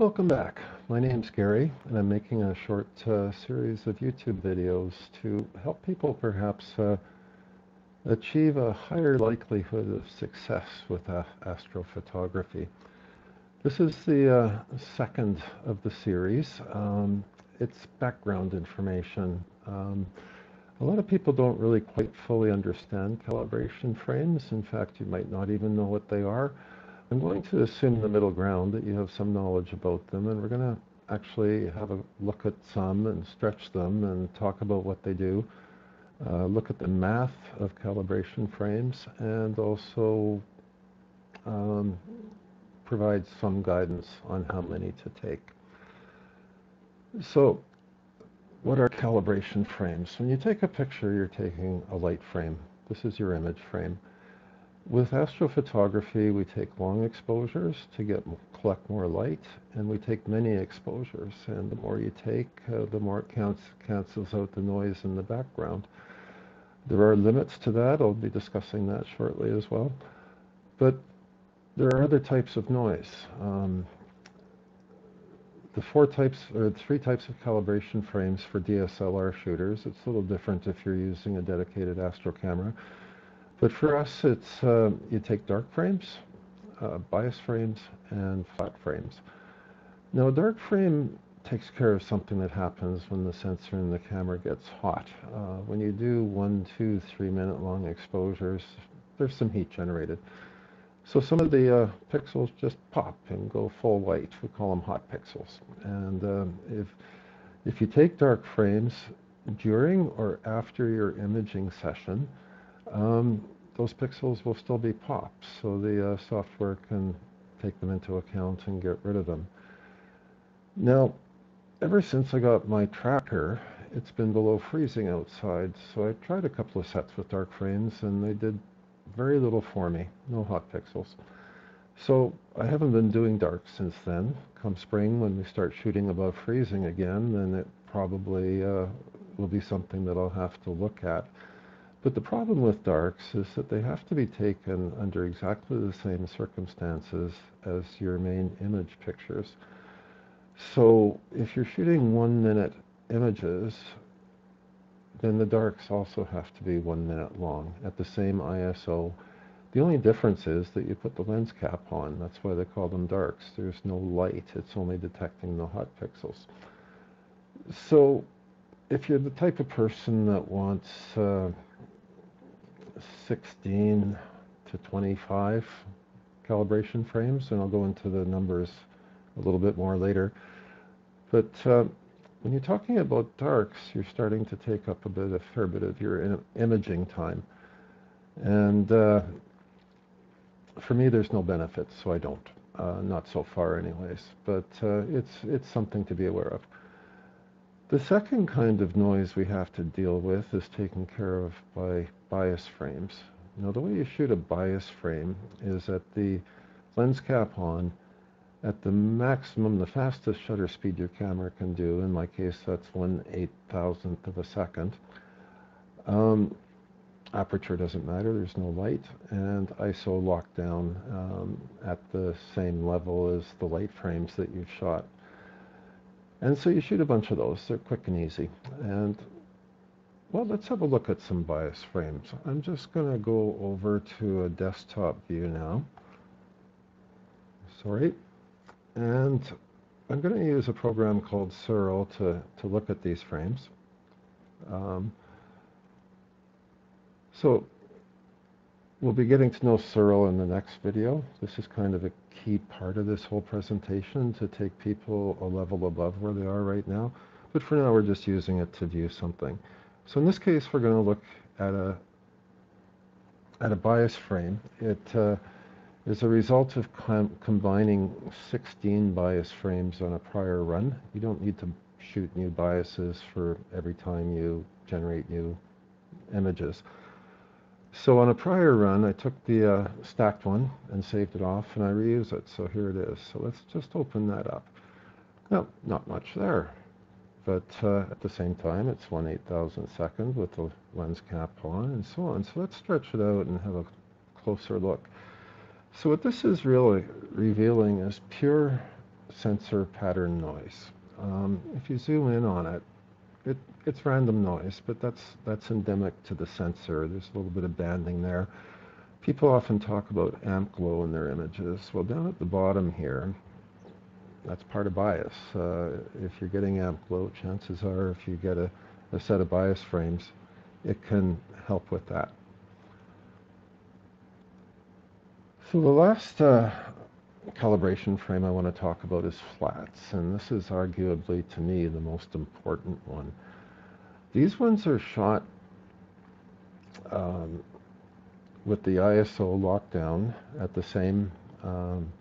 Welcome back. My name's Gary, and I'm making a short uh, series of YouTube videos to help people perhaps uh, achieve a higher likelihood of success with uh, astrophotography. This is the uh, second of the series. Um, it's background information. Um, a lot of people don't really quite fully understand calibration frames. In fact, you might not even know what they are. I'm going to assume the middle ground that you have some knowledge about them and we're going to actually have a look at some and stretch them and talk about what they do. Uh, look at the math of calibration frames and also um, provide some guidance on how many to take. So what are calibration frames? When you take a picture, you're taking a light frame. This is your image frame. With astrophotography, we take long exposures to get collect more light, and we take many exposures. And the more you take, uh, the more it counts, cancels out the noise in the background. There are limits to that. I'll be discussing that shortly as well. But there are other types of noise. Um, the four types or three types of calibration frames for DSLR shooters. It's a little different if you're using a dedicated astro camera. But for us, it's uh, you take dark frames, uh, bias frames, and flat frames. Now, a dark frame takes care of something that happens when the sensor in the camera gets hot. Uh, when you do one, two, three minute long exposures, there's some heat generated. So some of the uh, pixels just pop and go full white. We call them hot pixels. And um, if, if you take dark frames during or after your imaging session, um, those pixels will still be pops, so the uh, software can take them into account and get rid of them. Now, ever since I got my tracker, it's been below freezing outside, so I tried a couple of sets with dark frames, and they did very little for me, no hot pixels. So I haven't been doing dark since then. Come spring, when we start shooting above freezing again, then it probably uh, will be something that I'll have to look at. But the problem with darks is that they have to be taken under exactly the same circumstances as your main image pictures. So if you're shooting one minute images, then the darks also have to be one minute long at the same ISO. The only difference is that you put the lens cap on. That's why they call them darks. There's no light. It's only detecting the hot pixels. So if you're the type of person that wants uh, 16 to 25 calibration frames, and I'll go into the numbers a little bit more later. But uh, when you're talking about darks, you're starting to take up a bit, a fair bit of your imaging time. And uh, for me, there's no benefits, so I don't. Uh, not so far anyways, but uh, it's, it's something to be aware of. The second kind of noise we have to deal with is taken care of by bias frames. Now the way you shoot a bias frame is at the lens cap on at the maximum, the fastest shutter speed your camera can do. In my case, that's one eight thousandth of a second. Um, aperture doesn't matter, there's no light, and ISO lockdown um, at the same level as the light frames that you've shot. And so you shoot a bunch of those. They're quick and easy. And, well, let's have a look at some bias frames. I'm just going to go over to a desktop view now. Sorry. And I'm going to use a program called Siril to, to look at these frames. Um, so we'll be getting to know Siril in the next video. This is kind of a key part of this whole presentation to take people a level above where they are right now. But for now, we're just using it to view something. So in this case, we're going to look at a at a bias frame. It uh, is a result of com combining 16 bias frames on a prior run. You don't need to shoot new biases for every time you generate new images. So on a prior run, I took the uh, stacked one and saved it off, and I reuse it. So here it is. So let's just open that up. Now, not much there, but uh, at the same time, it's 1 8,000 second with the lens cap on and so on. So let's stretch it out and have a closer look. So what this is really revealing is pure sensor pattern noise. Um, if you zoom in on it, it, it's random noise, but that's, that's endemic to the sensor. There's a little bit of banding there. People often talk about amp glow in their images. Well, down at the bottom here, that's part of bias. Uh, if you're getting amp glow, chances are if you get a, a set of bias frames, it can help with that. So the last uh, calibration frame I want to talk about is flats, and this is arguably, to me, the most important one. These ones are shot um, with the ISO lockdown at the same um,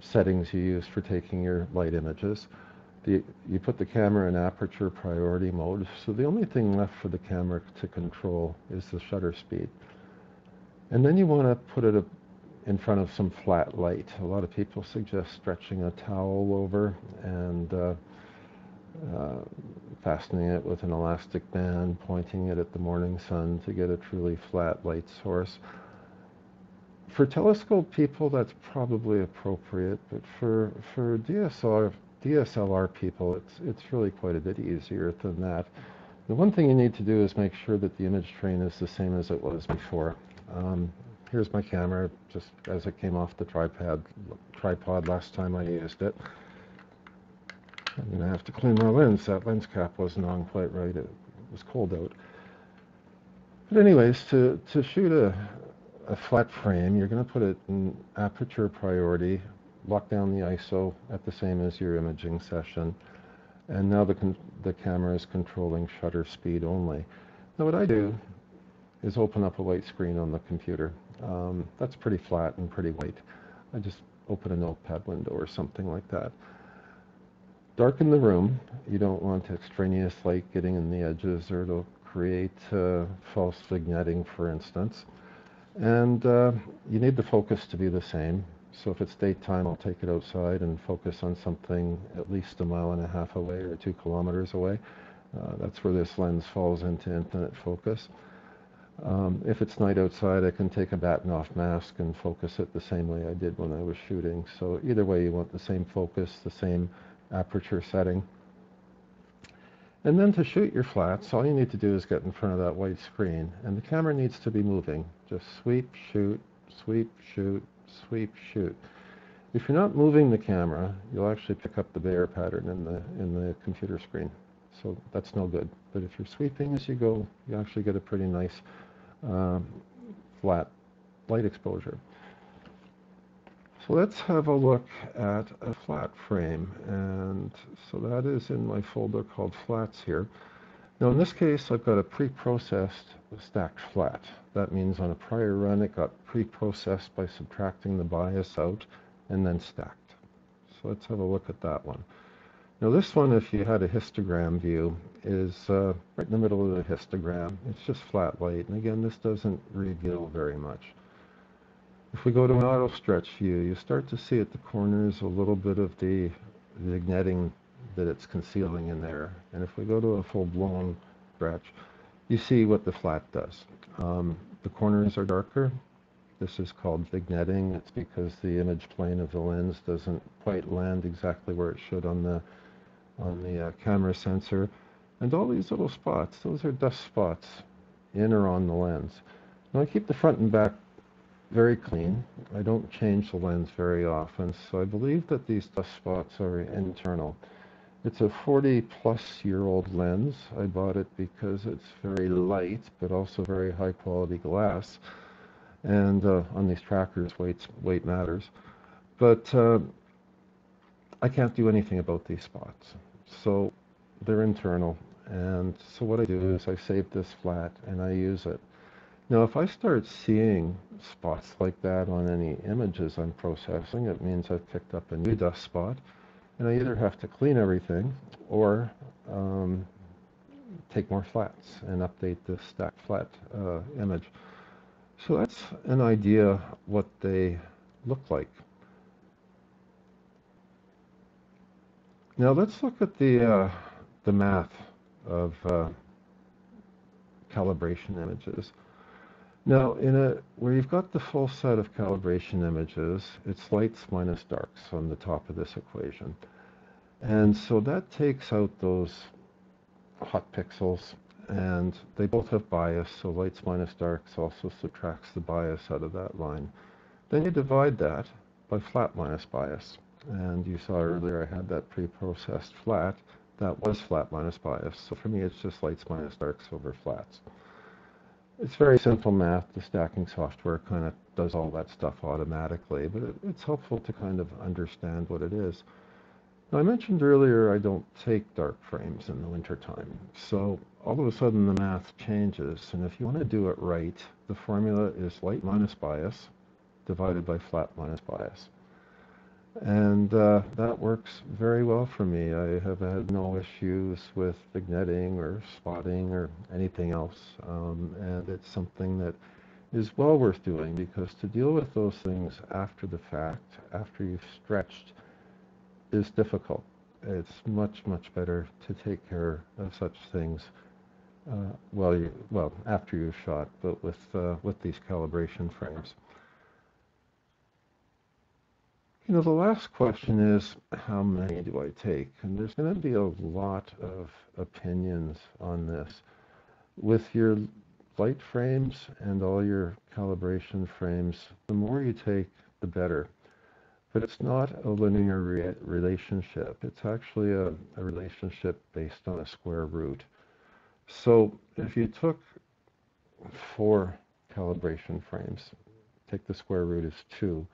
settings you use for taking your light images. The, you put the camera in aperture priority mode, so the only thing left for the camera to control is the shutter speed. And then you want to put it in front of some flat light. A lot of people suggest stretching a towel over and uh, uh, fastening it with an elastic band, pointing it at the morning sun to get a truly flat light source. For telescope people, that's probably appropriate, but for, for DSLR, DSLR people, it's, it's really quite a bit easier than that. The one thing you need to do is make sure that the image train is the same as it was before. Um, here's my camera, just as it came off the tripod, tripod last time I used it. I'm going to have to clean my lens. That lens cap wasn't on quite right. It was cold out. But anyways, to, to shoot a, a flat frame, you're going to put it in aperture priority, lock down the ISO at the same as your imaging session, and now the, the camera is controlling shutter speed only. Now what I do is open up a white screen on the computer. Um, that's pretty flat and pretty white. I just open a notepad window or something like that. Darken the room. You don't want extraneous light getting in the edges or it'll create uh, false vignetting, for instance. And uh, you need the focus to be the same. So if it's daytime, I'll take it outside and focus on something at least a mile and a half away or two kilometers away. Uh, that's where this lens falls into infinite focus. Um, if it's night outside, I can take a Bahtinov mask and focus it the same way I did when I was shooting. So either way, you want the same focus, the same aperture setting. And then to shoot your flats, all you need to do is get in front of that white screen. And the camera needs to be moving. Just sweep, shoot, sweep, shoot, sweep, shoot. If you're not moving the camera, you'll actually pick up the Bayer pattern in the, in the computer screen. So that's no good. But if you're sweeping as you go, you actually get a pretty nice Um, flat light exposure. So let's have a look at a flat frame. And so that is in my folder called flats here. Now in this case, I've got a pre-processed stacked flat. That means on a prior run, it got pre-processed by subtracting the bias out and then stacked. So let's have a look at that one. Now this one, if you had a histogram view, is uh, right in the middle of the histogram. It's just flat light. And again, this doesn't reveal very much. If we go to an auto stretch view, you start to see at the corners a little bit of the vignetting that it's concealing in there. And if we go to a full-blown stretch, you see what the flat does. Um, the corners are darker. This is called vignetting. It's because the image plane of the lens doesn't quite land exactly where it should on the on the uh, camera sensor. And all these little spots, those are dust spots in or on the lens. Now I keep the front and back very clean. I don't change the lens very often, so I believe that these dust spots are internal. It's a 40 plus year old lens. I bought it because it's very light, but also very high quality glass. And uh, on these trackers, weight, weight matters. But uh, I can't do anything about these spots. So they're internal. And so what I do is I save this flat and I use it. Now, if I start seeing spots like that on any images I'm processing, it means I've picked up a new dust spot, and I either have to clean everything or um, take more flats and update this stack flat uh, image. So that's an idea what they look like. Now let's look at the uh, the math of uh, calibration images. Now, in a where you've got the full set of calibration images, it's lights minus darks on the top of this equation. And so that takes out those hot pixels, and they both have bias, so lights minus darks also subtracts the bias out of that line. Then you divide that by flat minus bias. And you saw earlier I had that pre-processed flat. That was flat minus bias. So for me, it's just lights minus darks over flats. It's very simple math. The stacking software kind of does all that stuff automatically, but it, it's helpful to kind of understand what it is. Now, I mentioned earlier I don't take dark frames in the wintertime. So all of a sudden the math changes. And if you want to do it right, the formula is light minus bias divided by flat minus bias. And uh, that works very well for me. I have had no issues with vignetting or spotting or anything else. Um, and it's something that is well worth doing because to deal with those things after the fact, after you've stretched, is difficult. It's much, much better to take care of such things uh, well, you, well, after you've shot, but with, uh, with these calibration frames. You know, the last question is, how many do I take? And there's going to be a lot of opinions on this. With your light frames and all your calibration frames, the more you take, the better. But it's not a linear re relationship. It's actually a, a relationship based on a square root. So if you took four calibration frames, take the square root as 2,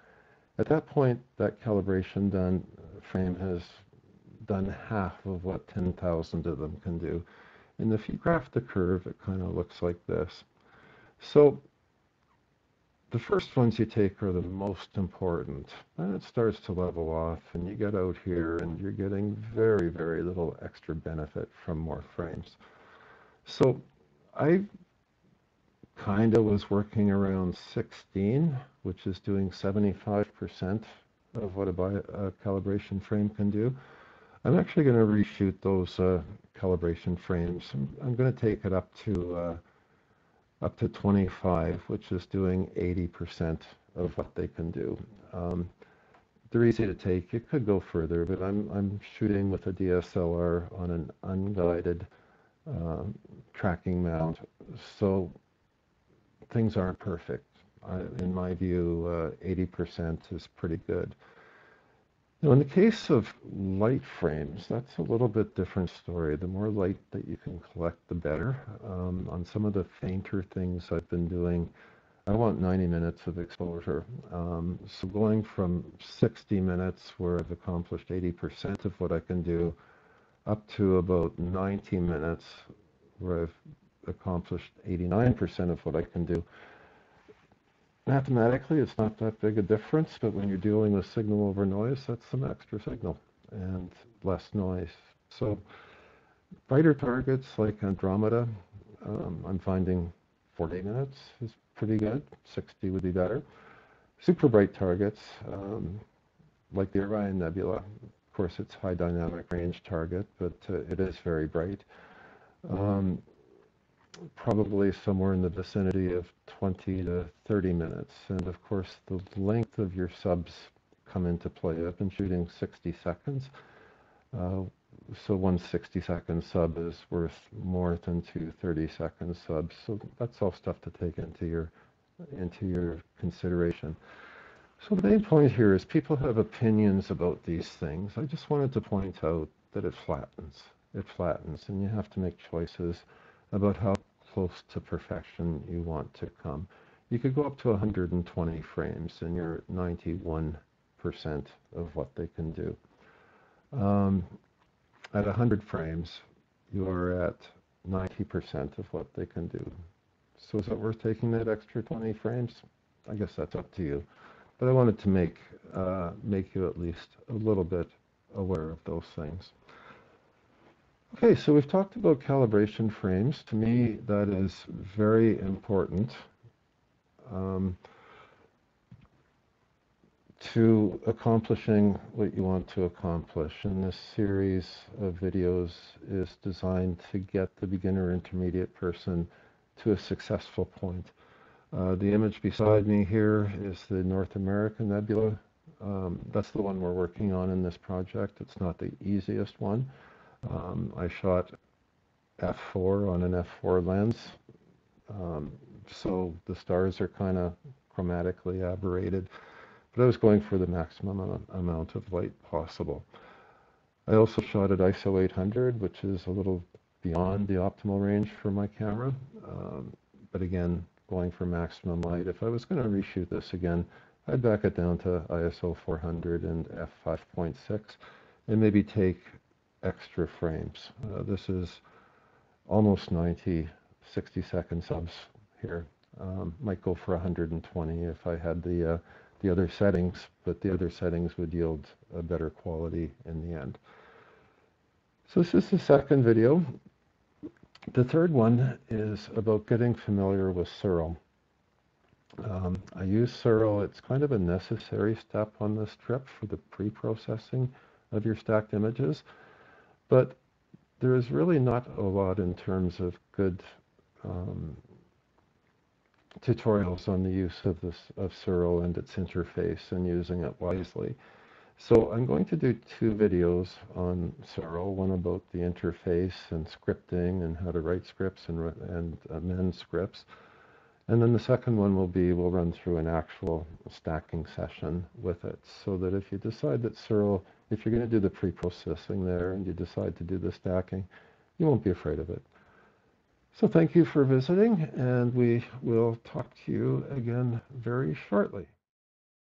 at that point, that calibration done uh, frame has done half of what 10,000 of them can do. And if you graph the curve, it kind of looks like this. So the first ones you take are the most important. Then it starts to level off, and you get out here, and you're getting very, very little extra benefit from more frames. So I kind of was working around 16, which is doing 75% of what a, a, calibration frame can do. I'm actually going to reshoot those uh, calibration frames. I'm, I'm, going to take it up to uh, up to 25, which is doing 80% of what they can do. Um, they're easy to take. You could go further, but I'm, I'm shooting with a DSLR on an unguided uh, tracking mount. So things aren't perfect. in my view, 80% uh, is pretty good. Now, in the case of light frames, that's a little bit different story. The more light that you can collect, the better. Um, on some of the fainter things I've been doing, I want 90 minutes of exposure. Um, so going from 60 minutes, where I've accomplished 80% of what I can do, up to about 90 minutes, where I've accomplished 89% of what I can do. Mathematically, it's not that big a difference, but when you're dealing with signal over noise, that's some extra signal and less noise. So brighter targets like Andromeda, um, I'm finding 40 minutes is pretty good. 60 would be better. Super bright targets, um, like the Orion Nebula, of course, it's high dynamic range target, but uh, it is very bright. Um, probably somewhere in the vicinity of 20 to 30 minutes. And of course, the length of your subs come into play. I've been shooting 60 seconds. Uh, so one 60 second sub is worth more than two 30 second subs. So that's all stuff to take into your into your consideration. So the main point here is people have opinions about these things. I just wanted to point out that it flattens. It flattens, and you have to make choices about how close to perfection you want to come. You could go up to 120 frames and you're 91% of what they can do. Um, at 100 frames, you are at 90% of what they can do. So is it worth taking that extra 20 frames? I guess that's up to you. But I wanted to make, uh, make you at least a little bit aware of those things. Okay, so we've talked about calibration frames. To me, that is very important um, to accomplishing what you want to accomplish. And this series of videos is designed to get the beginner intermediate person to a successful point. Uh, the image beside me here is the North American Nebula. Um, that's the one we're working on in this project. It's not the easiest one. Um, I shot f4 on an f4 lens, um, so the stars are kind of chromatically aberrated, but I was going for the maximum amount of light possible. I also shot at ISO 800, which is a little beyond the optimal range for my camera, um, but again, going for maximum light. If I was going to reshoot this again, I'd back it down to ISO 400 and f5.6 and maybe take extra frames. Uh, this is almost 90 60 second subs here. Um, might go for 120 if I had the uh, the other settings, but the other settings would yield a better quality in the end. So this is the second video. The third one is about getting familiar with Siril. Um, I use Siril. It's kind of a necessary step on this trip for the pre-processing of your stacked images. But there is really not a lot in terms of good um, tutorials on the use of this of Siril and its interface and using it wisely. So I'm going to do two videos on Siril, one about the interface and scripting and how to write scripts and, and amend scripts. And then the second one will be, we'll run through an actual stacking session with it so that if you decide that Siril, if you're going to do the pre-processing there and you decide to do the stacking, you won't be afraid of it. So thank you for visiting and we will talk to you again very shortly.